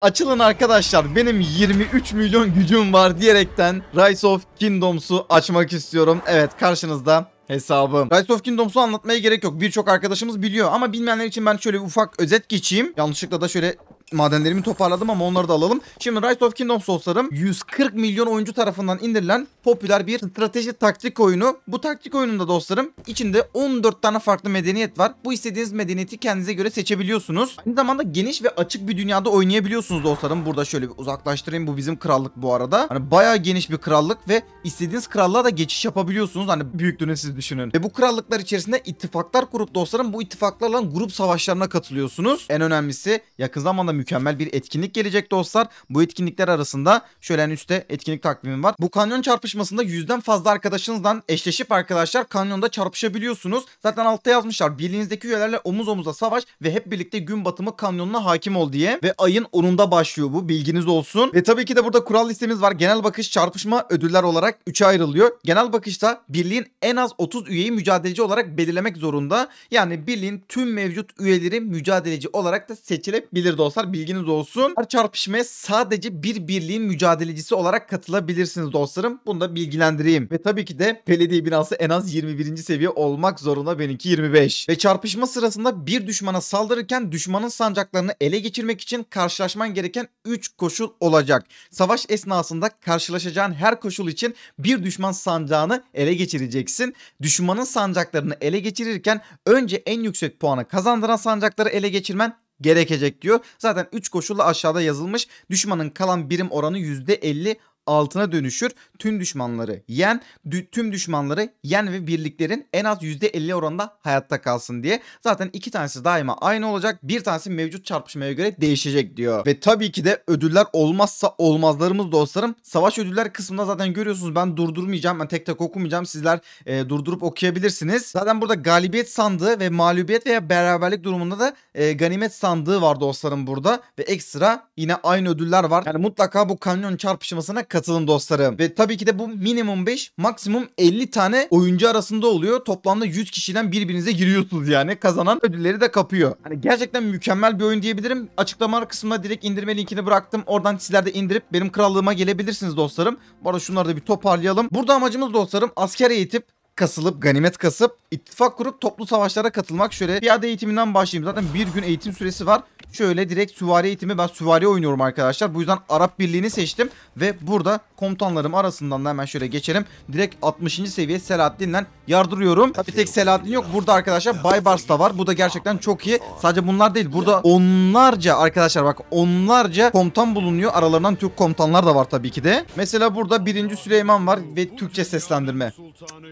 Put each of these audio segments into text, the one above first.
Açılın arkadaşlar benim 23 milyon gücüm var diyerekten Rise of Kingdoms'u açmak istiyorum. Evet karşınızda hesabım. Rise of Kingdoms'u anlatmaya gerek yok. Birçok arkadaşımız biliyor ama bilmeyenler için ben şöyle ufak özet geçeyim. Yanlışlıkla da şöyle madenlerimi toparladım ama onları da alalım. Şimdi Rise of Kingdoms dostlarım 140 milyon oyuncu tarafından indirilen popüler bir strateji taktik oyunu. Bu taktik oyununda dostlarım içinde 14 tane farklı medeniyet var. Bu istediğiniz medeniyeti kendinize göre seçebiliyorsunuz. Aynı zamanda geniş ve açık bir dünyada oynayabiliyorsunuz dostlarım. Burada şöyle bir uzaklaştırayım. Bu bizim krallık bu arada. Hani bayağı geniş bir krallık ve istediğiniz krallığa da geçiş yapabiliyorsunuz. Hani büyüklüğünü siz düşünün. Ve bu krallıklar içerisinde ittifaklar kurup dostlarım bu ittifaklarla grup savaşlarına katılıyorsunuz. En önemlisi yakın zamanda mükemmel bir etkinlik gelecek dostlar. Bu etkinlikler arasında şöyle en üstte etkinlik takvimi var. Bu kanyon çarpışmasında yüzden fazla arkadaşınızdan eşleşip arkadaşlar kanyonda çarpışabiliyorsunuz. Zaten altta yazmışlar birliğinizdeki üyelerle omuz omuza savaş ve hep birlikte gün batımı kanyonuna hakim ol diye. Ve ayın 10'unda başlıyor bu bilginiz olsun. Ve tabii ki de burada kural listemiz var. Genel bakış çarpışma ödüller olarak 3'e ayrılıyor. Genel bakışta birliğin en az 30 üyeyi mücadeleci olarak belirlemek zorunda. Yani birliğin tüm mevcut üyeleri mücadeleci olarak da seçilebilir dostlar bilginiz olsun. Her çarpışmaya sadece bir birliğin mücadelecisi olarak katılabilirsiniz dostlarım. Bunu da bilgilendireyim. Ve tabii ki de belediye binası en az 21. seviye olmak zorunda. Benimki 25. Ve çarpışma sırasında bir düşmana saldırırken düşmanın sancaklarını ele geçirmek için karşılaşman gereken 3 koşul olacak. Savaş esnasında karşılaşacağın her koşul için bir düşman sancağını ele geçireceksin. Düşmanın sancaklarını ele geçirirken önce en yüksek puanı kazandıran sancakları ele geçirmen gerekecek diyor. Zaten 3 koşulla aşağıda yazılmış. Düşmanın kalan birim oranı %50 altına dönüşür. Tüm düşmanları yen, tüm düşmanları yen ve birliklerin en az %50 oranında hayatta kalsın diye. Zaten iki tanesi daima aynı olacak. Bir tanesi mevcut çarpışmaya göre değişecek diyor. Ve tabii ki de ödüller olmazsa olmazlarımız dostlarım. Savaş ödüller kısmında zaten görüyorsunuz ben durdurmayacağım. Ben tek tek okumayacağım. Sizler e, durdurup okuyabilirsiniz. Zaten burada galibiyet sandığı ve mağlubiyet veya beraberlik durumunda da e, ganimet sandığı var dostlarım burada. Ve ekstra yine aynı ödüller var. Yani mutlaka bu kanyon çarpışmasına katılın dostlarım. Ve tabii ki de bu minimum 5 maksimum 50 tane oyuncu arasında oluyor. Toplamda 100 kişiden birbirinize giriyorsunuz yani. Kazanan ödülleri de kapıyor. Hani gerçekten mükemmel bir oyun diyebilirim. Açıklamalar kısmına direkt indirme linkini bıraktım. Oradan sizler de indirip benim krallığıma gelebilirsiniz dostlarım. Bu arada şunları da bir toparlayalım. Burada amacımız dostlarım asker eğitip kasılıp ganimet kasıp ittifak kurup toplu savaşlara katılmak. Şöyle piyade eğitiminden başlayayım. Zaten bir gün eğitim süresi var. Şöyle direkt süvari eğitimi ben süvari oynuyorum arkadaşlar. Bu yüzden Arap Birliği'ni seçtim ve burada komutanlarım arasından da hemen şöyle geçelim. Direkt 60. seviye Selahaddin'le yardırıyorum. Tabii tek Selahaddin yok. Burada arkadaşlar Baybars da var. Bu da gerçekten çok iyi. Sadece bunlar değil. Burada onlarca arkadaşlar bak onlarca komutan bulunuyor. Aralarından Türk komutanlar da var tabii ki de. Mesela burada 1. Süleyman var ve Türkçe seslendirme.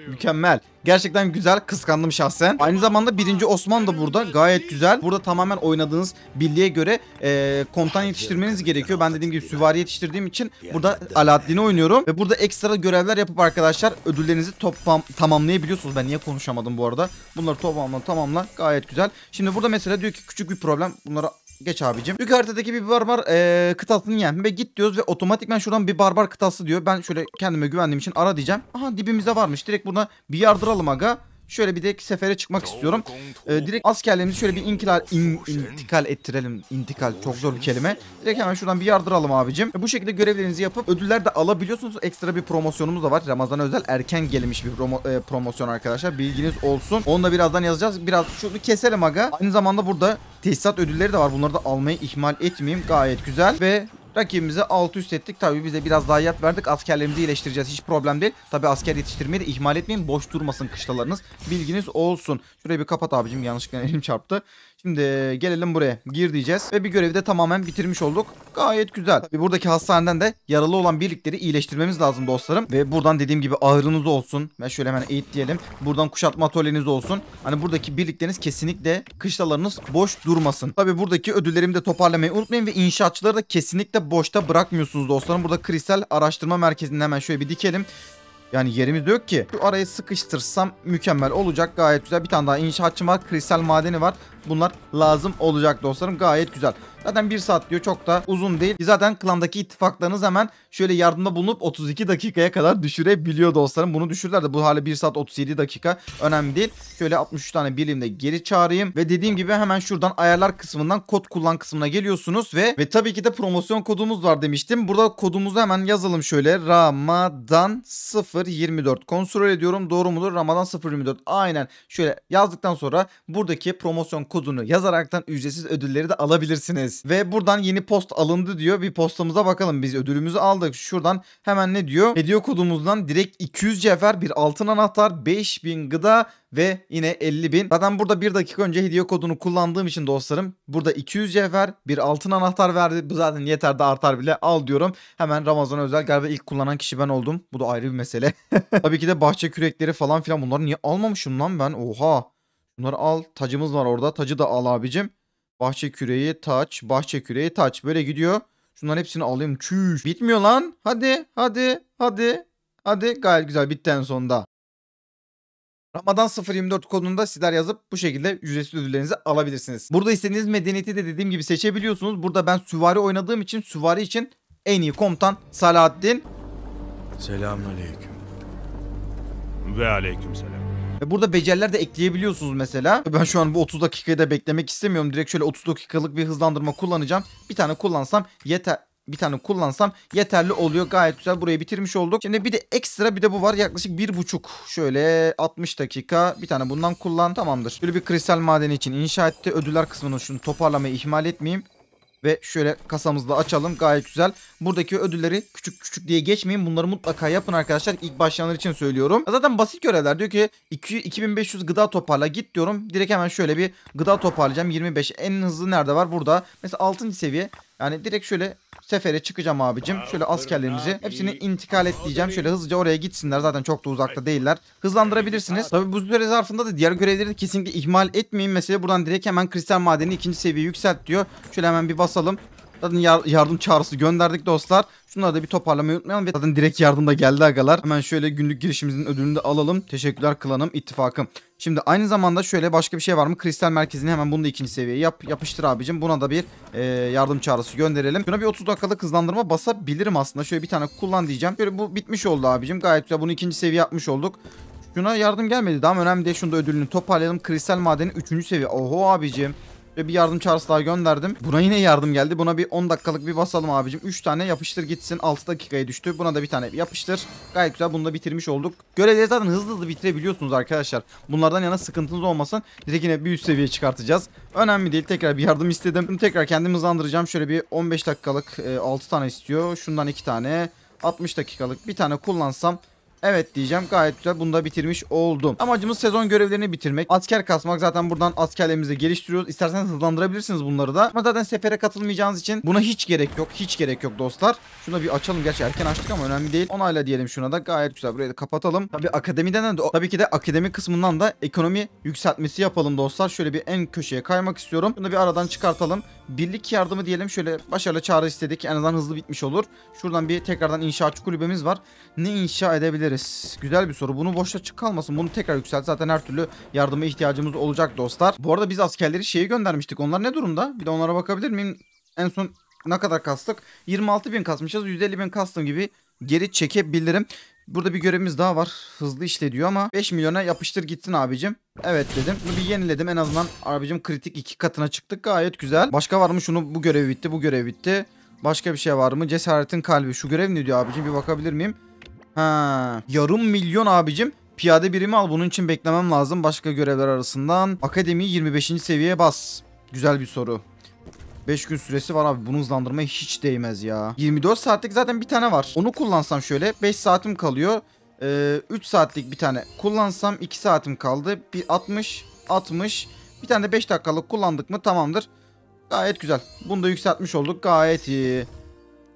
Mükemmel. Gerçekten güzel. Kıskandım şahsen. Aynı zamanda 1. Osman da burada. Gayet güzel. Burada tamamen oynadığınız birliğe göre e, komutan yetiştirmeniz gerekiyor. Ben dediğim gibi süvari yetiştirdiğim için burada Alaaddin'i oynuyorum. Ve burada ekstra görevler yapıp arkadaşlar ödüllerinizi toplam tamamlayabiliyorsunuz. Ben niye konuşamadım bu arada? Bunları toplamla tamamla. Gayet güzel. Şimdi burada mesela diyor ki küçük bir problem. Bunları Geç abicim. Büyük haritadaki bir barbar e, kıtasını yen ve git diyoruz ve otomatikman şuradan bir barbar kıtası diyor. Ben şöyle kendime güvendiğim için ara diyeceğim. Aha dibimizde varmış. Direkt buna bir yardıralım aga. Şöyle bir de sefere çıkmak istiyorum. Ee, direkt askerlerimizi şöyle bir inkilal, in- intikal ettirelim. İntikal çok zor bir kelime. Direkt hemen şuradan bir yardıralım abicim. Bu şekilde görevlerinizi yapıp ödüller de alabiliyorsunuz. Ekstra bir promosyonumuz da var. Ramazan özel erken gelmiş bir promo- e, promosyon arkadaşlar. Bilginiz olsun. Onu da birazdan yazacağız. Biraz şunu keselim aga. Aynı zamanda burada tesisat ödülleri de var. Bunları da almayı ihmal etmeyeyim. Gayet güzel ve Rakibimize alt üst ettik. Tabii bize biraz yat verdik. Askerlerimizi iyileştireceğiz. Hiç problem değil. Tabii asker yetiştirmeyi de ihmal etmeyin. Boş durmasın kışlalarınız. Bilginiz olsun. Şurayı bir kapat abicim. Yanlışlıkla elim çarptı. Şimdi gelelim buraya. Gir diyeceğiz. Ve bir görevi de tamamen bitirmiş olduk. Gayet güzel. Tabii buradaki hastaneden de yaralı olan birlikleri iyileştirmemiz lazım dostlarım. Ve buradan dediğim gibi ahırınız olsun. Ve şöyle hemen eğit diyelim. Buradan kuşatma atölyeniz olsun. Hani buradaki birlikleriniz kesinlikle kışlalarınız boş durmasın. Tabii buradaki ödüllerimi de toparlamayı unutmayın. Ve inşaatçıları da kesinlikle boşta bırakmıyorsunuz dostlarım. Burada kristal araştırma merkezini hemen şöyle bir dikelim. Yani yerimiz de yok ki. Şu arayı sıkıştırsam mükemmel olacak. Gayet güzel. Bir tane daha inşaatçı var. Kristal madeni var. Bunlar lazım olacak dostlarım. Gayet güzel. Zaten 1 saat diyor çok da uzun değil. Zaten klandaki ittifaklarınız hemen şöyle yardımda bulunup 32 dakikaya kadar düşürebiliyor dostlarım. Bunu düşürdüler de bu hale 1 saat 37 dakika önemli değil. Şöyle 63 tane birimde geri çağırayım. Ve dediğim gibi hemen şuradan ayarlar kısmından kod kullan kısmına geliyorsunuz. Ve ve tabii ki de promosyon kodumuz var demiştim. Burada kodumuzu hemen yazalım şöyle. Ramadan 024 kontrol ediyorum. Doğru mudur? Ramadan 024. Aynen. Şöyle yazdıktan sonra buradaki promosyon kodunu yazaraktan ücretsiz ödülleri de alabilirsiniz. Ve buradan yeni post alındı diyor. Bir postamıza bakalım. Biz ödülümüzü aldık. Şuradan hemen ne diyor? Hediye kodumuzdan direkt 200 cevher, bir altın anahtar, 5000 gıda ve yine 50 bin. Zaten burada bir dakika önce hediye kodunu kullandığım için dostlarım burada 200 cevher bir altın anahtar verdi. Bu zaten yeter de artar bile al diyorum. Hemen Ramazan özel galiba ilk kullanan kişi ben oldum. Bu da ayrı bir mesele. Tabii ki de bahçe kürekleri falan filan bunları niye almamışım lan ben? Oha. Bunları al. Tacımız var orada. Tacı da al abicim. Bahçe küreği, taç, bahçe küreği, taç. Böyle gidiyor. Şunların hepsini alayım. Çüş. Bitmiyor lan. Hadi, hadi, hadi. Hadi gayet güzel bitti en sonunda. Ramadan 024 kodunda sizler yazıp bu şekilde ücretsiz ödüllerinizi alabilirsiniz. Burada istediğiniz medeniyeti de dediğim gibi seçebiliyorsunuz. Burada ben süvari oynadığım için süvari için en iyi komutan Salahaddin. Selamünaleyküm. Ve aleykümselam. Ve burada beceriler de ekleyebiliyorsunuz mesela. Ben şu an bu 30 dakikayı da beklemek istemiyorum. Direkt şöyle 30 dakikalık bir hızlandırma kullanacağım. Bir tane kullansam yeter bir tane kullansam yeterli oluyor. Gayet güzel burayı bitirmiş olduk. Şimdi bir de ekstra bir de bu var. Yaklaşık bir buçuk şöyle 60 dakika bir tane bundan kullan tamamdır. Böyle bir kristal madeni için inşa etti. Ödüller kısmını şunu toparlamayı ihmal etmeyeyim. Ve şöyle kasamızı da açalım gayet güzel. Buradaki ödülleri küçük küçük diye geçmeyin. Bunları mutlaka yapın arkadaşlar. İlk başlayanlar için söylüyorum. Zaten basit görevler. Diyor ki 2, 2500 gıda toparla git diyorum. Direkt hemen şöyle bir gıda toparlayacağım. 25 en hızlı nerede var? Burada. Mesela 6. seviye. Yani direkt şöyle sefere çıkacağım abicim. Şöyle askerlerimizi hepsini intikal et diyeceğim. Şöyle hızlıca oraya gitsinler. Zaten çok da uzakta değiller. Hızlandırabilirsiniz. Tabii bu süre zarfında da diğer görevleri de kesinlikle ihmal etmeyin. Mesela buradan direkt hemen kristal madeni ikinci seviye yükselt diyor. Şöyle hemen bir basalım. Zaten yar- yardım çağrısı gönderdik dostlar. Şunları da bir toparlamayı unutmayalım. Ve zaten direkt yardım da geldi agalar. Hemen şöyle günlük girişimizin ödülünü de alalım. Teşekkürler klanım, ittifakım. Şimdi aynı zamanda şöyle başka bir şey var mı? Kristal merkezini hemen bunu da ikinci seviyeye yap, yapıştır abicim. Buna da bir e, yardım çağrısı gönderelim. Şuna bir 30 dakikalık hızlandırma basabilirim aslında. Şöyle bir tane kullan diyeceğim. Böyle bu bitmiş oldu abicim. Gayet güzel. Bunu ikinci seviye yapmış olduk. Şuna yardım gelmedi. Daha önemli değil. Şunu da ödülünü toparlayalım. Kristal madeni 3. seviye. Oho abicim. Ve bir yardım çağrısı daha gönderdim. Buna yine yardım geldi. Buna bir 10 dakikalık bir basalım abicim. 3 tane yapıştır gitsin. 6 dakikaya düştü. Buna da bir tane yapıştır. Gayet güzel. Bunu da bitirmiş olduk. Görevleri zaten hızlı hızlı bitirebiliyorsunuz arkadaşlar. Bunlardan yana sıkıntınız olmasın. Direkt yine bir üst seviye çıkartacağız. Önemli değil. Tekrar bir yardım istedim. Bunu tekrar kendim hızlandıracağım. Şöyle bir 15 dakikalık e, 6 tane istiyor. Şundan 2 tane. 60 dakikalık bir tane kullansam Evet diyeceğim gayet güzel bunu da bitirmiş oldum. Amacımız sezon görevlerini bitirmek. Asker kasmak zaten buradan askerlerimizi geliştiriyoruz. İsterseniz hızlandırabilirsiniz bunları da. Ama zaten sefere katılmayacağınız için buna hiç gerek yok. Hiç gerek yok dostlar. Şunu bir açalım. Gerçi erken açtık ama önemli değil. Onayla diyelim şuna da. Gayet güzel. Burayı da kapatalım. Tabii akademiden de tabii ki de akademi kısmından da ekonomi yükseltmesi yapalım dostlar. Şöyle bir en köşeye kaymak istiyorum. Bunu bir aradan çıkartalım. Birlik yardımı diyelim. Şöyle başarılı çağrı istedik. En azından hızlı bitmiş olur. Şuradan bir tekrardan inşaatçı kulübemiz var. Ne inşa edebiliriz? Güzel bir soru. Bunu boşta çık kalmasın. Bunu tekrar yükselt. Zaten her türlü yardıma ihtiyacımız olacak dostlar. Bu arada biz askerleri şeye göndermiştik. Onlar ne durumda? Bir de onlara bakabilir miyim? En son ne kadar kastık? 26 bin kasmışız. 150 bin kastım gibi geri çekebilirim. Burada bir görevimiz daha var. Hızlı işle diyor ama 5 milyona yapıştır gitsin abicim. Evet dedim. Bunu bir yeniledim. En azından abicim kritik iki katına çıktık. Gayet güzel. Başka var mı? Şunu bu görev bitti. Bu görev bitti. Başka bir şey var mı? Cesaretin kalbi. Şu görev ne diyor abicim? Bir bakabilir miyim? Ha, yarım milyon abicim. Piyade birimi al. Bunun için beklemem lazım. Başka görevler arasından. Akademi 25. seviyeye bas. Güzel bir soru. 5 gün süresi var abi. Bunu hızlandırmaya hiç değmez ya. 24 saatlik zaten bir tane var. Onu kullansam şöyle 5 saatim kalıyor. Ee, 3 saatlik bir tane kullansam 2 saatim kaldı. Bir 60, 60. Bir tane de 5 dakikalık kullandık mı tamamdır. Gayet güzel. Bunu da yükseltmiş olduk. Gayet iyi.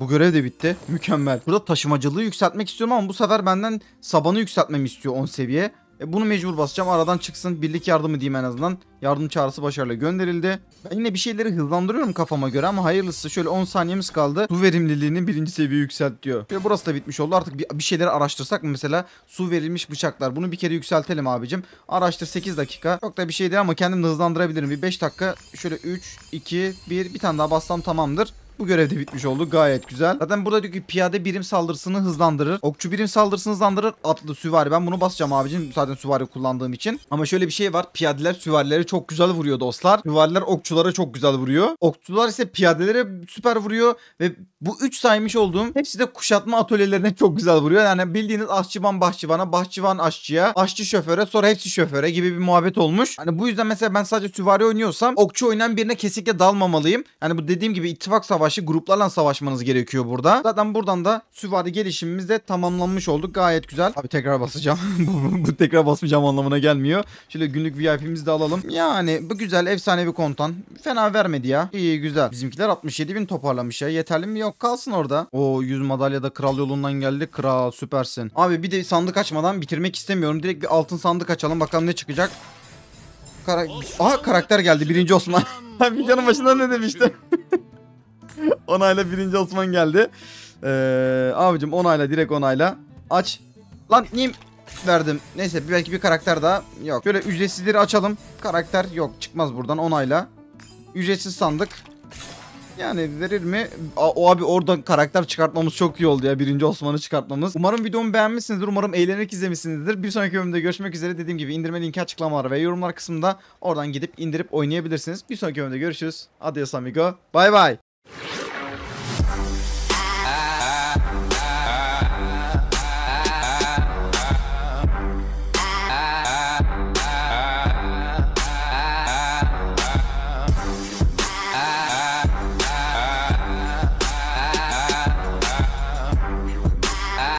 Bu görev de bitti. Mükemmel. Burada taşımacılığı yükseltmek istiyorum ama bu sefer benden sabanı yükseltmemi istiyor 10 seviye. E, bunu mecbur basacağım. Aradan çıksın. Birlik yardımı diyeyim en azından. Yardım çağrısı başarıyla gönderildi. Ben yine bir şeyleri hızlandırıyorum kafama göre ama hayırlısı. Şöyle 10 saniyemiz kaldı. Su verimliliğini birinci seviye yükselt diyor. Ve burası da bitmiş oldu. Artık bir, bir şeyleri araştırsak mı mesela? Su verilmiş bıçaklar. Bunu bir kere yükseltelim abicim. Araştır 8 dakika. Çok da bir şey değil ama kendim hızlandırabilirim. Bir 5 dakika. Şöyle 3, 2, 1. Bir tane daha bassam tamamdır. Bu görev de bitmiş oldu. Gayet güzel. Zaten burada diyor ki piyade birim saldırısını hızlandırır. Okçu birim saldırısını hızlandırır. Atlı süvari. Ben bunu basacağım abicim. Zaten süvari kullandığım için. Ama şöyle bir şey var. Piyadeler süvarileri çok güzel vuruyor dostlar. Süvariler okçulara çok güzel vuruyor. Okçular ise piyadelere süper vuruyor. Ve bu 3 saymış olduğum hepsi de kuşatma atölyelerine çok güzel vuruyor. Yani bildiğiniz aşçıvan bahçıvana, bahçıvan aşçıya, aşçı şoföre, sonra hepsi şoföre gibi bir muhabbet olmuş. Hani bu yüzden mesela ben sadece süvari oynuyorsam okçu oynayan birine kesinlikle dalmamalıyım. Yani bu dediğim gibi ittifak savaşı gruplarla savaşmanız gerekiyor burada. Zaten buradan da süvari gelişimimiz de tamamlanmış olduk. Gayet güzel. Abi tekrar basacağım. bu, tekrar basmayacağım anlamına gelmiyor. Şöyle günlük VIP'mizi de alalım. Yani bu güzel efsanevi kontan. Fena vermedi ya. İyi güzel. Bizimkiler 67 bin toparlamış ya. Yeterli mi? Yok kalsın orada. O 100 madalya da kral yolundan geldi. Kral süpersin. Abi bir de sandık açmadan bitirmek istemiyorum. Direkt bir altın sandık açalım. Bakalım ne çıkacak. Kara Aha karakter geldi. Birinci Osman. Videonun başında ne demiştim? onayla birinci Osman geldi. Ee, abicim onayla direkt onayla. Aç. Lan niye verdim? Neyse belki bir karakter daha. Yok. Şöyle ücretsizleri açalım. Karakter yok. Çıkmaz buradan onayla. Ücretsiz sandık. Yani verir mi? A- O abi oradan karakter çıkartmamız çok iyi oldu ya. Birinci Osman'ı çıkartmamız. Umarım videomu beğenmişsinizdir. Umarım eğlenerek izlemişsinizdir. Bir sonraki bölümde görüşmek üzere. Dediğim gibi indirme linki açıklamalar ve yorumlar kısmında oradan gidip indirip oynayabilirsiniz. Bir sonraki bölümde görüşürüz. Adios amigo. Bay bay.